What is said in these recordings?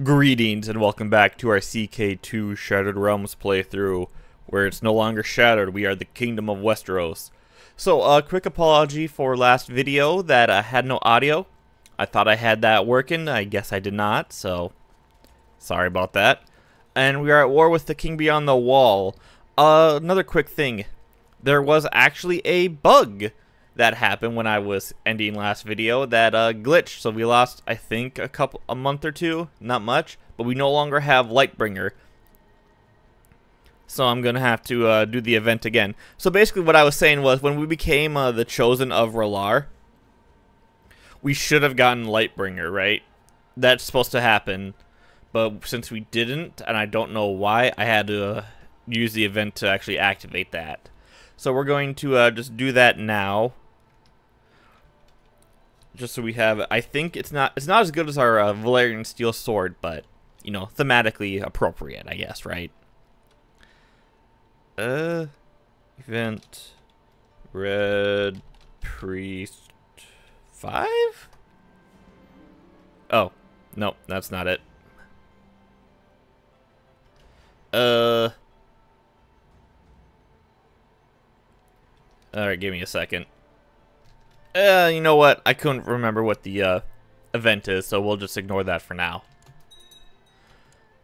Greetings and welcome back to our CK2 Shattered Realms playthrough, where it's no longer shattered, we are the Kingdom of Westeros. So, a uh, quick apology for last video that I had no audio. I thought I had that working, I guess I did not, so sorry about that. And we are at war with the King Beyond the Wall. Uh, another quick thing, there was actually a bug that happened when I was ending last video that uh, glitched. So we lost, I think, a couple, a month or two, not much, but we no longer have Lightbringer. So I'm gonna have to uh, do the event again. So basically, what I was saying was when we became uh, the chosen of R'hllor, we should have gotten Lightbringer, right? That's supposed to happen, but since we didn't, and I don't know why, I had to uh, use the event to actually activate that. So we're going to uh, just do that now just so we have. I think it's not it's not as good as our uh, Valyrian steel sword, but you know, thematically appropriate, I guess, right? Uh, event, red priest five. Oh, no, that's not it. Uh. Alright, give me a second. Uh, you know what? I couldn't remember what the uh, event is, so we'll just ignore that for now.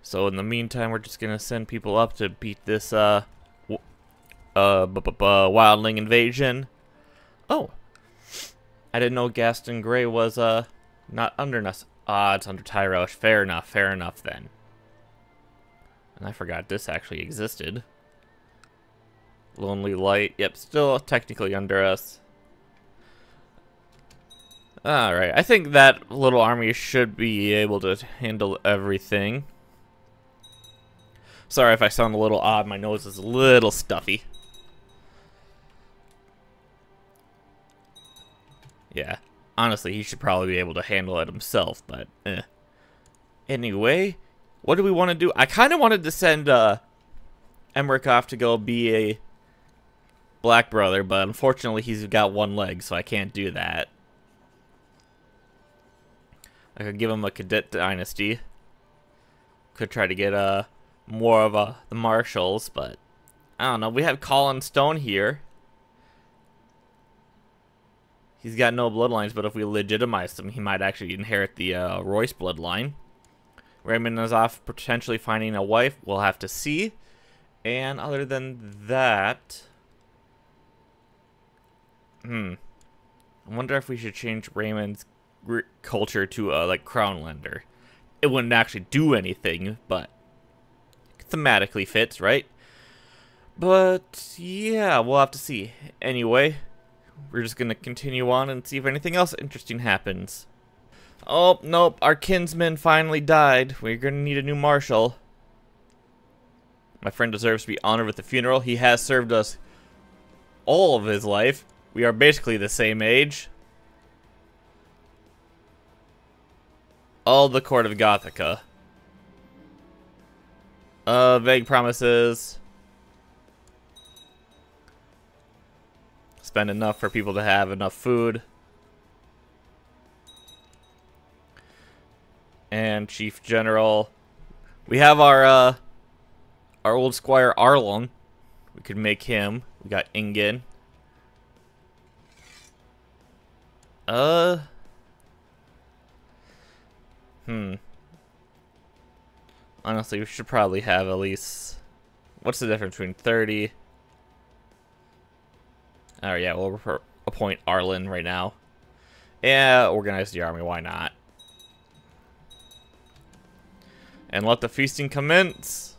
So in the meantime, we're just gonna send people up to beat this uh, uh, b -b -b wildling invasion. Oh, I didn't know Gaston Grey was uh not under us. Ah, it's under Tyrosh. Fair enough. Fair enough then. And I forgot this actually existed. Lonely Light. Yep, still technically under us. Alright, I think that little army should be able to handle everything. Sorry if I sound a little odd, my nose is a little stuffy. Yeah, honestly, he should probably be able to handle it himself, but eh. Anyway, what do we want to do? I kind of wanted to send uh, Emeric off to go be a Black Brother, but unfortunately he's got one leg, so I can't do that. I could give him a cadet dynasty. Could try to get a uh, more of a the marshals, but I don't know. We have Colin Stone here. He's got no bloodlines, but if we legitimize him, he might actually inherit the uh, Royce bloodline. Raymond is off potentially finding a wife. We'll have to see. And other than that... Hmm. I wonder if we should change Raymond's culture to a like Crownlander. It wouldn't actually do anything, but thematically fits, right? But yeah, we'll have to see. Anyway, we're just gonna continue on and see if anything else interesting happens. Oh, nope, our kinsman finally died. We're gonna need a new marshal. My friend deserves to be honored with the funeral. He has served us all of his life. We are basically the same age. All the court of Gothica. Uh, vague promises. Spend enough for people to have enough food. And Chief General. We have our, uh, our old Squire Arlong. We could make him. We got Ingen. Uh... Hmm. Honestly, we should probably have at least... What's the difference between 30... Oh, yeah, we'll appoint Arlen right now. Yeah, organize the army, why not? And let the feasting commence!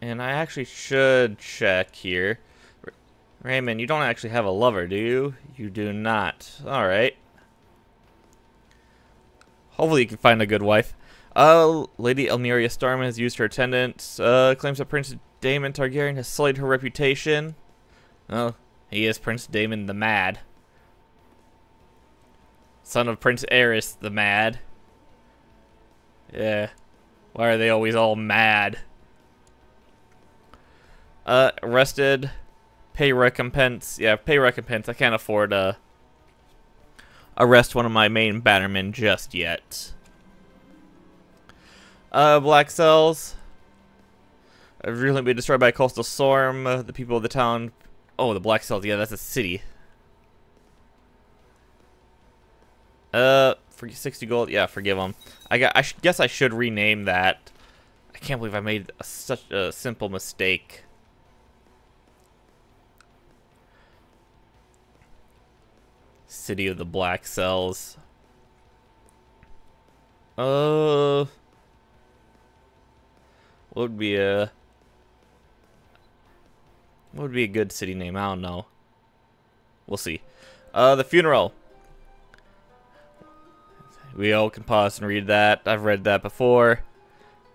And I actually should check here. Raymond, you don't actually have a lover, do you? You do not. Alright. Hopefully you can find a good wife. Uh, Lady Elmyria Starman has used her attendants. Uh, claims that Prince Daemon Targaryen has sullied her reputation. Oh, he is Prince Daemon the Mad. Son of Prince Aerys the Mad. Yeah. Why are they always all mad? Uh, arrested. Pay recompense. Yeah, pay recompense. I can't afford, uh, arrest one of my main bannermen just yet. Uh, Black Cells. I've recently been destroyed by a coastal storm. Uh, the people of the town... Oh, the Black Cells. Yeah, that's a city. Uh, for 60 gold. Yeah, forgive them. I, got, I guess I should rename that. I can't believe I made a, such a simple mistake. City of the Black Cells. Uh, what would be a what would be a good city name? I don't know. We'll see. Uh, the funeral. We all can pause and read that. I've read that before.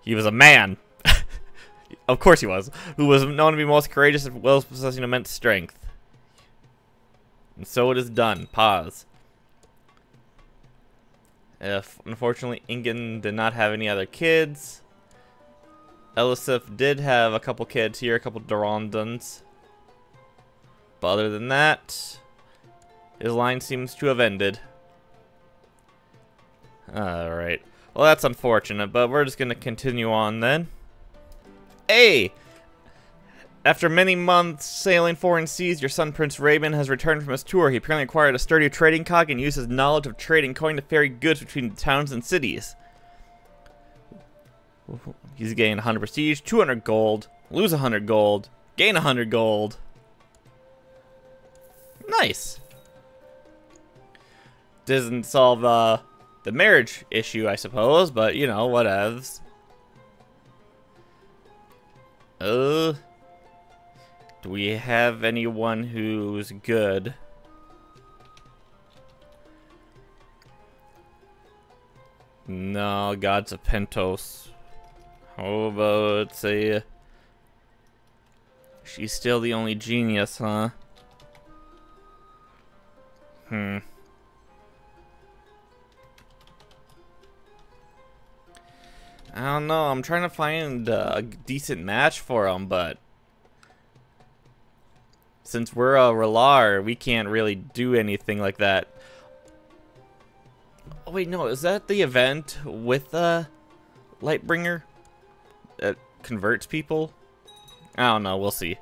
He was a man. of course he was. Who was known to be most courageous as well as possessing immense strength. And so it is done. Pause. If, unfortunately, Ingen did not have any other kids. Elisif did have a couple kids here, a couple Durrandons. But other than that, his line seems to have ended. Alright. Well, that's unfortunate, but we're just going to continue on then. Hey! After many months sailing foreign seas, your son Prince Raven has returned from his tour. He apparently acquired a sturdy trading cog and used his knowledge of trading coin to ferry goods between towns and cities. He's gained 100 prestige, 200 gold, lose 100 gold, gain 100 gold. Nice. Doesn't solve uh, the marriage issue, I suppose, but you know, whatevs. Uh, do we have anyone who's good? No, Gods of Pentos. How about, say, she's still the only genius, huh? Hmm. I don't know. I'm trying to find a decent match for him, but since we're a R'hllor, we can't really do anything like that. Oh, wait, no. Is that the event with uh, Lightbringer that converts people? I don't know. We'll see.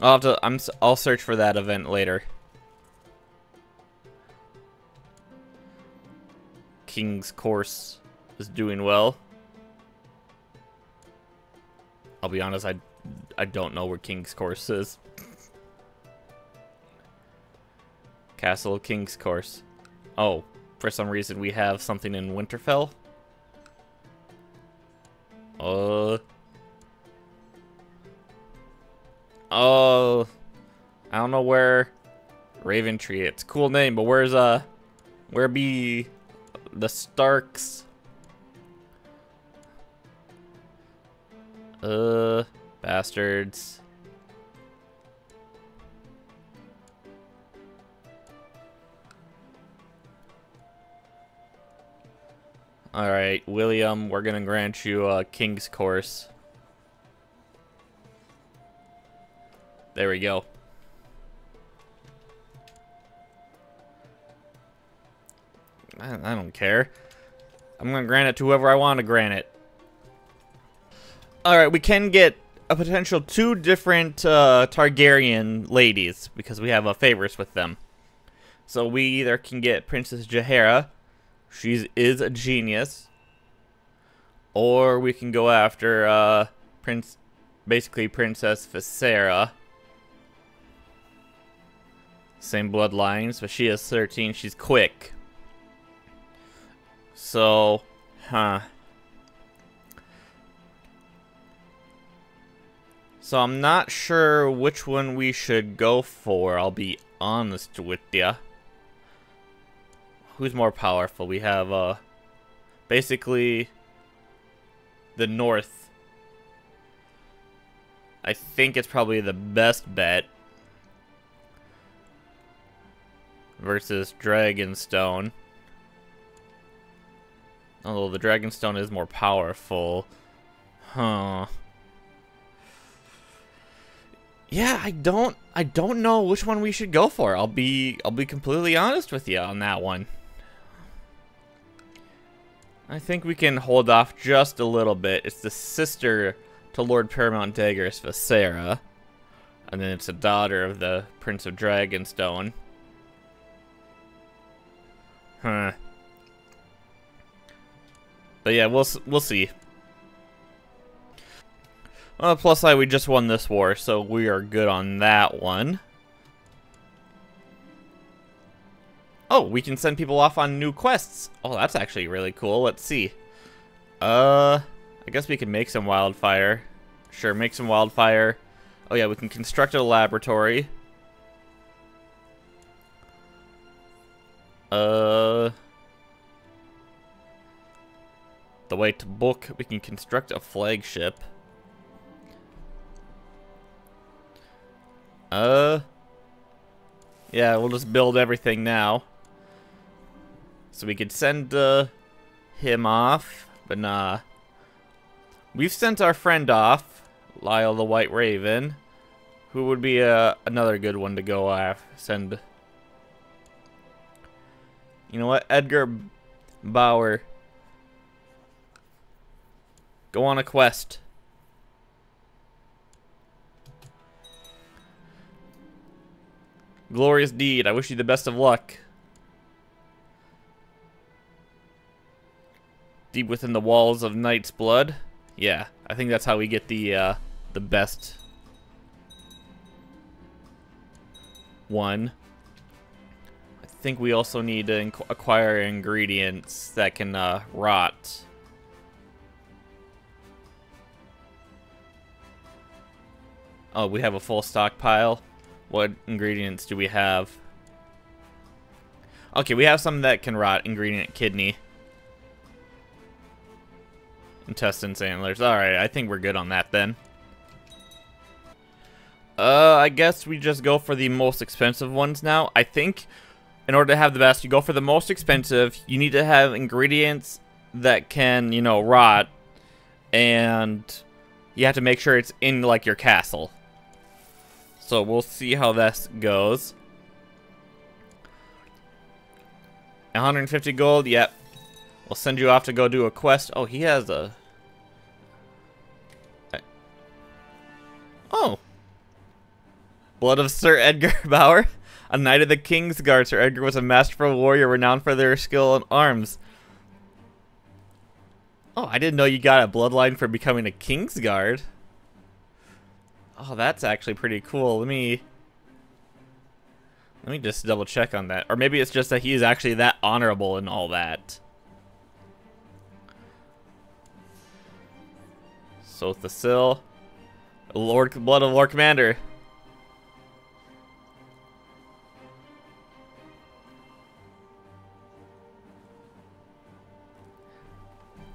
I'll have to. I'm. I'll search for that event later. King's course is doing well. I'll be honest, I, I don't know where King's Course is. Castle King's Course. Oh, for some reason we have something in Winterfell. Uh. Oh. I don't know where Raven Tree. It's cool name, but where's uh where be the Starks Uh, bastards. Alright, William, we're gonna grant you a King's Course. There we go. I, I don't care. I'm gonna grant it to whoever I want to grant it. Alright, we can get a potential two different uh, Targaryen ladies because we have a favorites with them. So we either can get Princess Jaehaera, she is a genius, or we can go after uh, Prince, basically Princess Visera. Same bloodlines, but she is 13. She's quick. So, huh. So I'm not sure which one we should go for, I'll be honest with ya. Who's more powerful? We have, uh, basically, the North. I think it's probably the best bet. Versus Dragonstone. Although the Dragonstone is more powerful. Huh. yeah, I don't I don't know which one we should go for. I'll be I'll be completely honest with you on that one. I think we can hold off just a little bit. It's the sister to Lord Paramount Dagger's Visera. And then it's a daughter of the Prince of Dragonstone. Huh. But yeah, we'll we'll see. Uh, plus side, we just won this war, so we are good on that one. Oh, we can send people off on new quests. Oh, that's actually really cool. Let's see. Uh, I guess we can make some wildfire. Sure, make some wildfire. Oh yeah, we can construct a laboratory. Uh... The way to book, we can construct a flagship. Uh... Yeah, we'll just build everything now. So we could send uh, him off, but nah. We've sent our friend off, Lyle the White Raven, who would be uh, another good one to go off, send. You know what, Edgar Bauer. Go on a quest. Glorious deed. I wish you the best of luck. Deep within the walls of Night's Blood. Yeah, I think that's how we get the uh, the best one. I think we also need to acquire ingredients that can uh, rot. Oh, we have a full stockpile. What ingredients do we have? Okay, we have some that can rot. Ingredient kidney. Intestines, antlers. Alright, I think we're good on that then. Uh, I guess we just go for the most expensive ones now. I think in order to have the best, you go for the most expensive. You need to have ingredients that can, you know, rot. And you have to make sure it's in, like, your castle. So we'll see how this goes. 150 gold, yep. We'll send you off to go do a quest. Oh, he has a... Oh. Blood of Sir Edgar Bauer. A knight of the King's Guard, Sir Edgar was a masterful warrior renowned for their skill in arms. Oh, I didn't know you got a bloodline for becoming a King's Guard. Oh, that's actually pretty cool. Let me... Let me just double check on that. Or maybe it's just that he's actually that honorable and all that. So the sill. Lord Blood of Lord Commander.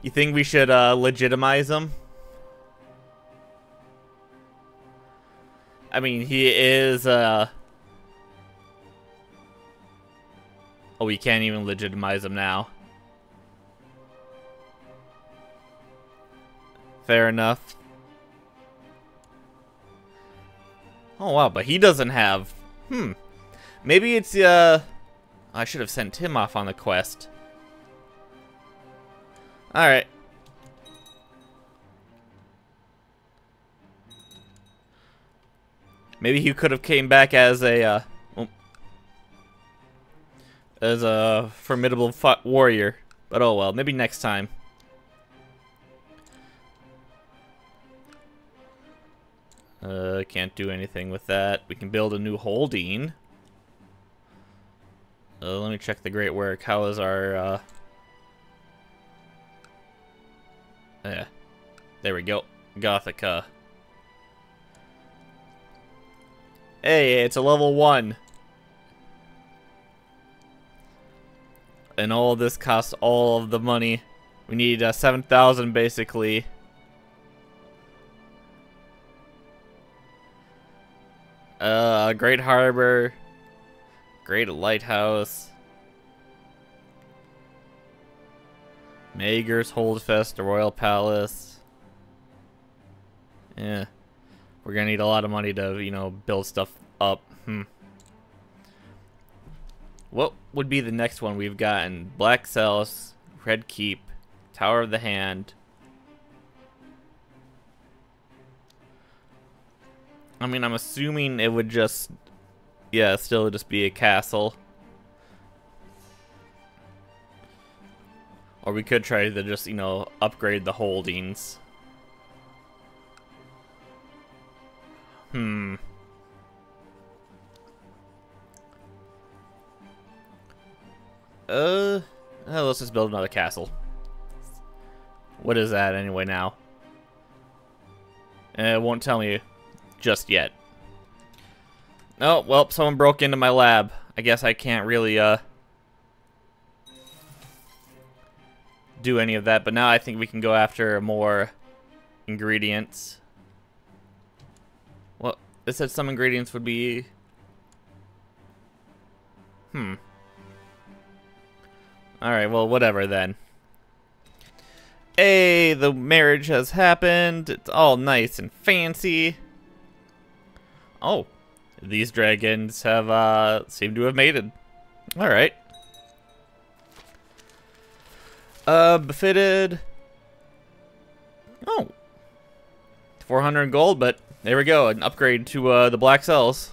You think we should uh, legitimize him? I mean, he is, uh... Oh, we can't even legitimize him now. Fair enough. Oh, wow, but he doesn't have... Hmm. Maybe it's, uh... I should have sent him off on the quest. Alright. Maybe he could have came back as a, uh, as a formidable warrior. But oh well, maybe next time. Uh, can't do anything with that. We can build a new holding. Uh, let me check the Great Work. How is our, uh... Yeah. There we go. Gothica. Hey, it's a level 1. And all this costs all of the money. We need uh, 7,000 basically. Uh, Great Harbor. Great Lighthouse. Maegor's Holdfast, the Royal Palace. Yeah. We're gonna need a lot of money to, you know, build stuff up. Hmm. What would be the next one we've gotten? Black Cells, Red Keep, Tower of the Hand. I mean, I'm assuming it would just, yeah, still just be a castle. Or we could try to just, you know, upgrade the holdings. Hmm. Uh, uh, let's just build another castle. What is that anyway now? Uh, it won't tell me just yet. Oh, well, someone broke into my lab. I guess I can't really, uh, do any of that, but now I think we can go after more ingredients. Well, it said some ingredients would be... Hmm. Alright, well, whatever then. Hey, the marriage has happened. It's all nice and fancy. Oh, these dragons have, uh, seem to have mated. Alright. Uh, befitted. Oh. 400 gold, but there we go. An upgrade to, uh, the black cells.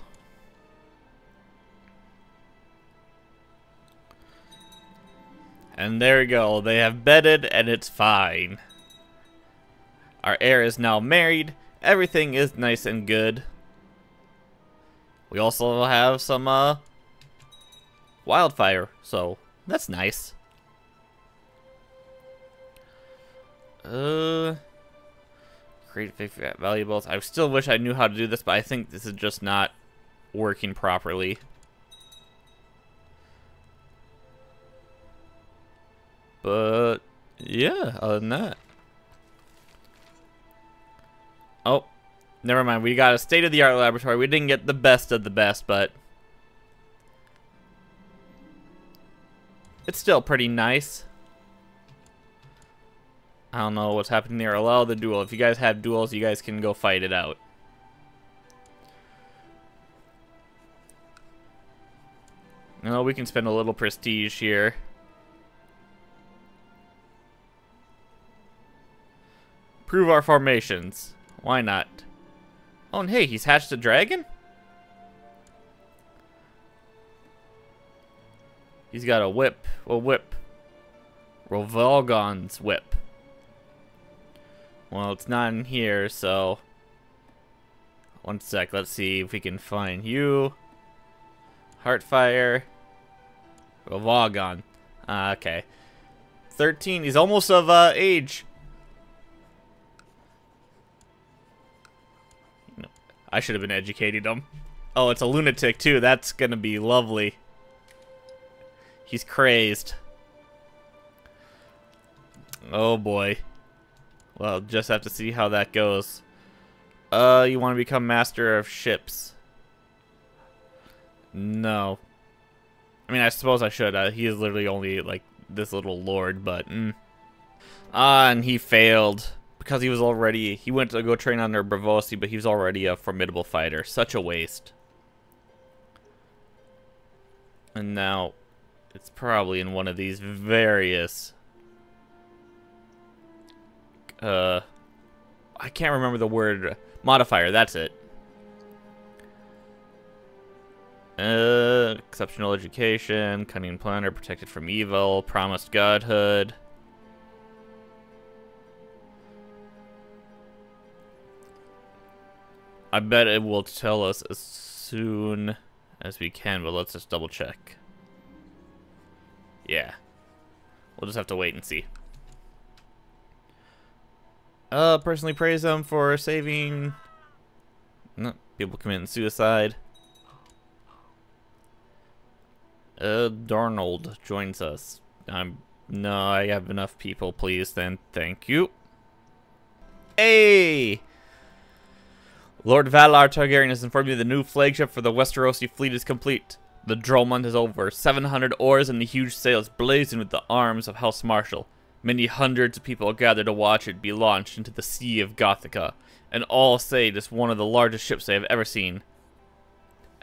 And there we go. They have bedded and it's fine. Our heir is now married. Everything is nice and good. We also have some uh, wildfire, so that's nice. Uh, create valuables. I still wish I knew how to do this, but I think this is just not working properly. But, yeah, other than that. Oh, never mind. We got a state-of-the-art laboratory. We didn't get the best of the best, but... It's still pretty nice. I don't know what's happening there. Allow the duel. If you guys have duels, you guys can go fight it out. No, we can spend a little prestige here. Prove our formations. Why not? Oh, and hey, he's hatched a dragon? He's got a whip. A whip. Rovalgon's whip. Well, it's not in here, so... One sec, let's see if we can find you. Heartfire. Rovalgon. Uh, okay. 13, he's almost of uh, age. I should have been educating him. Oh, it's a lunatic too. That's gonna be lovely. He's crazed. Oh boy. Well, just have to see how that goes. Uh, you want to become master of ships? No. I mean, I suppose I should. Uh, he is literally only, like, this little lord, but... Mm. Ah, and he failed. Because he was already... He went to go train under Braavosi, but he was already a formidable fighter. Such a waste. And now... It's probably in one of these various uh, I can't remember the word modifier. That's it. Uh, exceptional education, cunning planner, protected from evil, promised godhood. I bet it will tell us as soon as we can, but let's just double check. Yeah. We'll just have to wait and see. Uh, personally praise them for saving no, people committing suicide. Uh, Darnold joins us. I'm no, I have enough people, please. Then thank you. Hey. Lord Valar Targaryen has informed me the new flagship for the Westerosi fleet is complete. The Dromund has over 700 oars and the huge sails blazing with the arms of House Marshall. Many hundreds of people gather to watch it be launched into the Sea of Gothica, and all say it is one of the largest ships they have ever seen.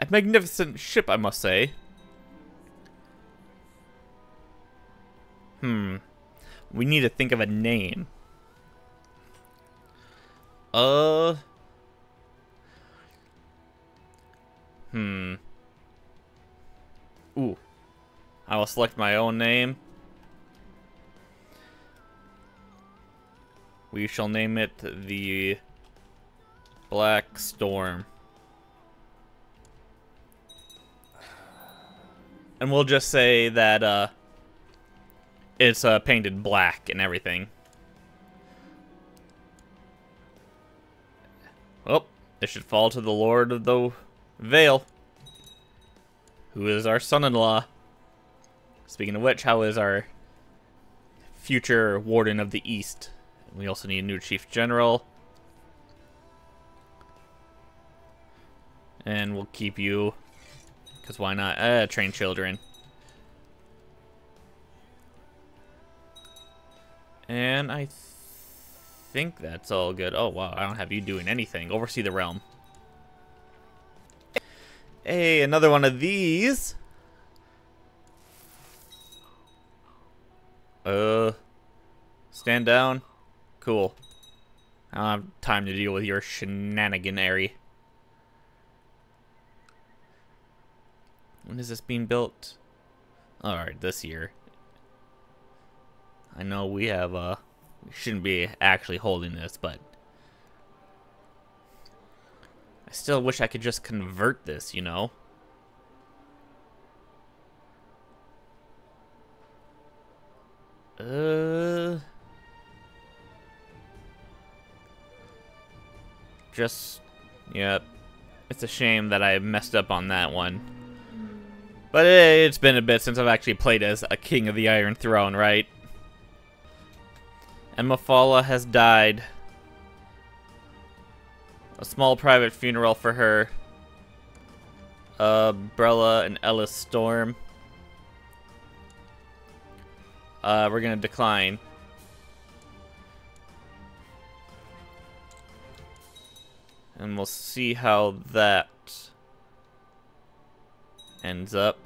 A magnificent ship, I must say. Hmm. We need to think of a name. Uh... Hmm. Ooh. I will select my own name. We shall name it the Black Storm. And we'll just say that uh, it's uh, painted black and everything. Well, it should fall to the Lord of the Vale, who is our son-in-law. Speaking of which, how is our future Warden of the East? We also need a new Chief General. And we'll keep you, because why not? Uh, train children. And I th think that's all good. Oh, wow, I don't have you doing anything. Oversee the realm. Hey, another one of these. Uh, stand down. Cool. I don't have time to deal with your shenaniganary. When is this being built? Alright, this year. I know we have, uh, we shouldn't be actually holding this, but I still wish I could just convert this, you know? Uh... Just, yep. It's a shame that I messed up on that one. But it's been a bit since I've actually played as a King of the Iron Throne, right? Emma Fala has died. A small private funeral for her. Uh, Brella and Ellis Storm. Uh, we're gonna decline. And we'll see how that ends up.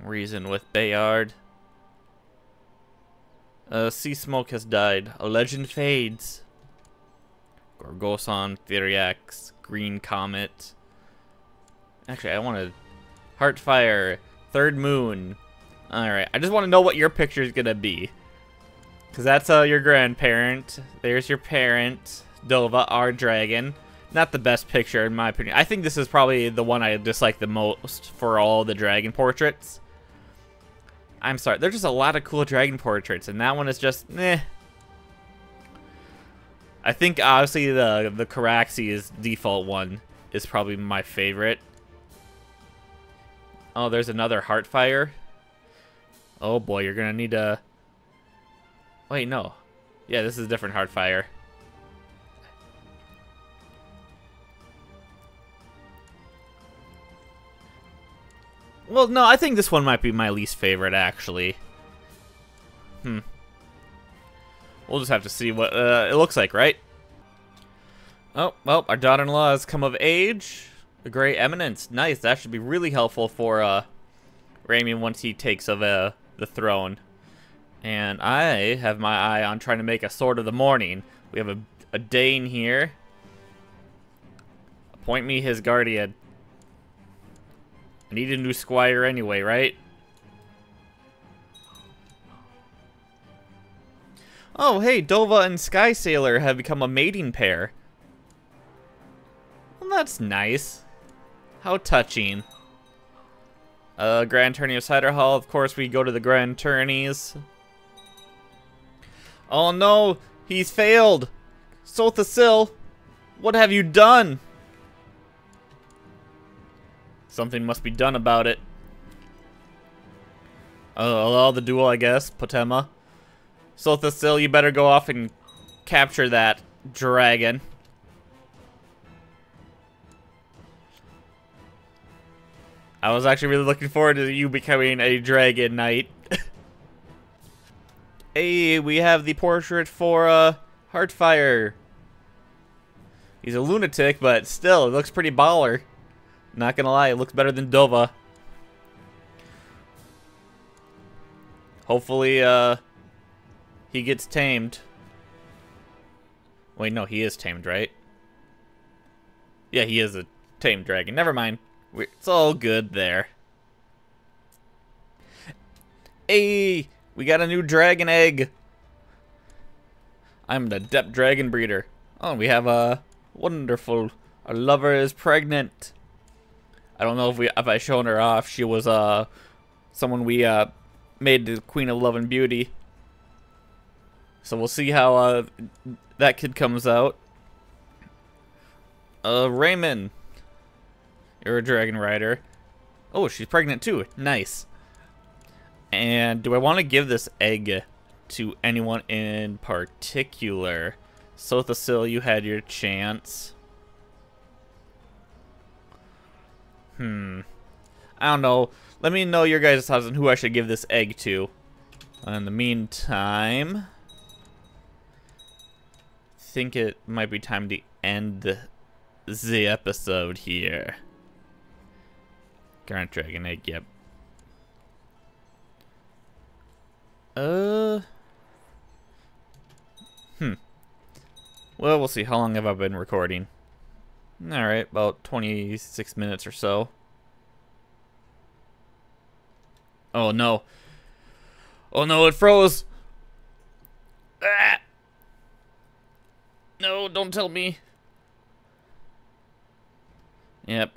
Reason with Bayard. Uh, Sea Smoke has died. A legend fades. Gorgosan, Theriax, Green Comet. Actually, I want to... Heartfire, Third Moon. Alright, I just want to know what your picture is going to be. Because that's uh, your grandparent. There's your parent, Dova, our dragon. Not the best picture, in my opinion. I think this is probably the one I dislike the most for all the dragon portraits. I'm sorry, there's just a lot of cool dragon portraits, and that one is just, eh. I think obviously the the Caraxes default one is probably my favorite. Oh, there's another Heartfire. Oh boy, you're gonna need to. Wait, no. Yeah, this is a different Heartfire. Well, no, I think this one might be my least favorite, actually. Hmm. We'll just have to see what uh, it looks like, right? Oh, well, our daughter-in-law has come of age. The Grey Eminence. Nice. That should be really helpful for uh, once he takes of uh, the throne. And I have my eye on trying to make a Sword of the Morning. We have a, a Dane here. Appoint me his guardian. I need a new squire anyway, right? Oh, hey, Dova and Sky Sailor have become a mating pair. Well, that's nice. How touching. Uh, Grand Tourney of Cider Hall, of course we go to the Grand Tourneys. Oh no, he's failed! Sothasil, what have you done? Something must be done about it. Uh, allow the duel, I guess, Potema. Sothasil, you better go off and capture that dragon. I was actually really looking forward to you becoming a dragon knight. Hey, we have the portrait for uh, Heartfire. He's a lunatic, but still, it looks pretty baller. Not gonna lie, it looks better than Dova. Hopefully, uh, he gets tamed. Wait, no, he is tamed, right? Yeah, he is a tamed dragon. Never mind. It's all good there. Hey, we got a new dragon egg. I'm the Adept Dragon Breeder. Oh, we have a wonderful. Our lover is pregnant. I don't know if we if I shown her off. She was uh someone we uh made the Queen of Love and Beauty. So we'll see how uh that kid comes out. Uh Raymond. You're a dragon rider. Oh, she's pregnant too. Nice. And do I want to give this egg to anyone in particular? Sothasil, you had your chance. Hmm. I don't know. Let me know your guys' thoughts on who I should give this egg to. In the meantime, think it might be time to end the episode here. Current Dragon Egg, yep. Uh. Hmm. Well, we'll see. How long have I been recording? Alright, about 26 minutes or so. Oh no. Oh no, it froze! Ah! No, don't tell me. Yep.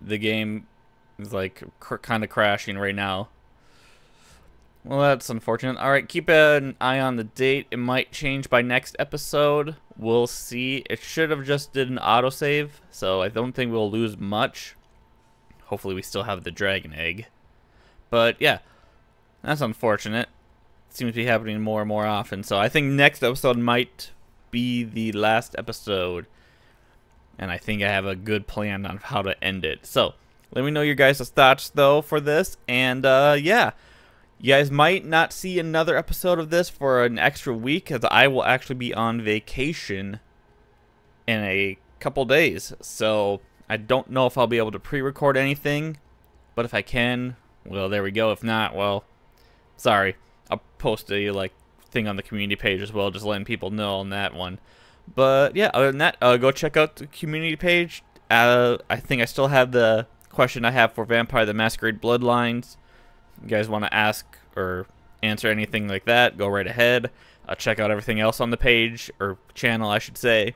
The game is like kind of crashing right now. Well, that's unfortunate. All right, keep an eye on the date. It might change by next episode. We'll see. It should have just did an autosave, so I don't think we'll lose much. Hopefully we still have the dragon egg. But yeah, that's unfortunate. Seems to be happening more and more often. So I think next episode might be the last episode. And I think I have a good plan on how to end it. So let me know your guys' thoughts, though, for this. And uh, yeah. You guys might not see another episode of this for an extra week, as I will actually be on vacation in a couple days. So I don't know if I'll be able to pre-record anything, but if I can, well, there we go. If not, well, sorry. I'll post a like thing on the community page as well, just letting people know on that one. But yeah, other than that, uh, go check out the community page. Uh, I think I still have the question I have for Vampire the Masquerade Bloodlines you guys want to ask or answer anything like that, go right ahead. Uh, check out everything else on the page, or channel, I should say.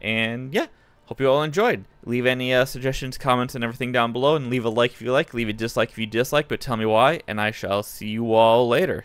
And yeah, hope you all enjoyed. Leave any uh, suggestions, comments, and everything down below, and leave a like if you like, leave a dislike if you dislike, but tell me why, and I shall see you all later.